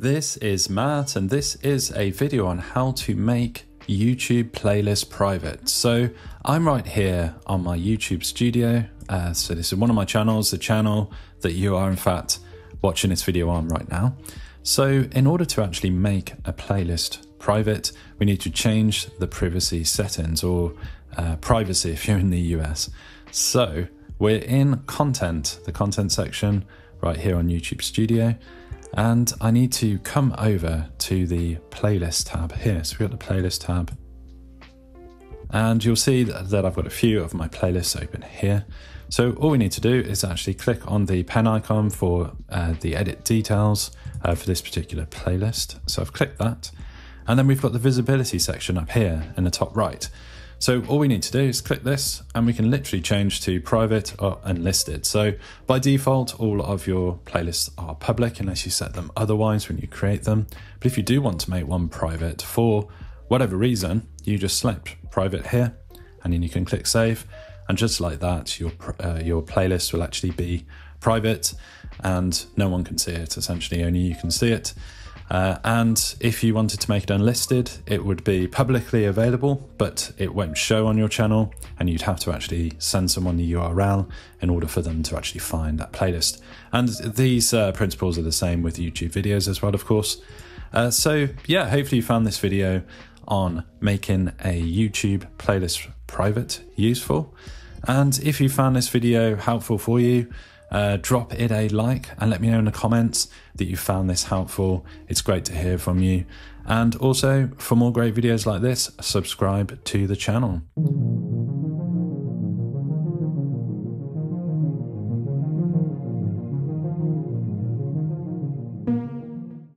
This is Matt, and this is a video on how to make YouTube playlist private. So I'm right here on my YouTube studio. Uh, so this is one of my channels, the channel that you are in fact watching this video on right now. So in order to actually make a playlist private, we need to change the privacy settings or uh, privacy if you're in the US. So we're in content, the content section right here on YouTube Studio. And I need to come over to the playlist tab here. So we've got the playlist tab. And you'll see that I've got a few of my playlists open here. So all we need to do is actually click on the pen icon for uh, the edit details uh, for this particular playlist. So I've clicked that. And then we've got the visibility section up here in the top right. So all we need to do is click this and we can literally change to private or unlisted. So by default, all of your playlists are public unless you set them otherwise when you create them. But if you do want to make one private for whatever reason, you just select private here and then you can click save. And just like that, your, uh, your playlist will actually be private and no one can see it. Essentially, only you can see it. Uh, and if you wanted to make it unlisted, it would be publicly available, but it won't show on your channel, and you'd have to actually send someone the URL in order for them to actually find that playlist. And these uh, principles are the same with YouTube videos as well, of course. Uh, so, yeah, hopefully you found this video on making a YouTube playlist private useful. And if you found this video helpful for you, uh, drop it a like and let me know in the comments that you found this helpful. It's great to hear from you. And also, for more great videos like this, subscribe to the channel.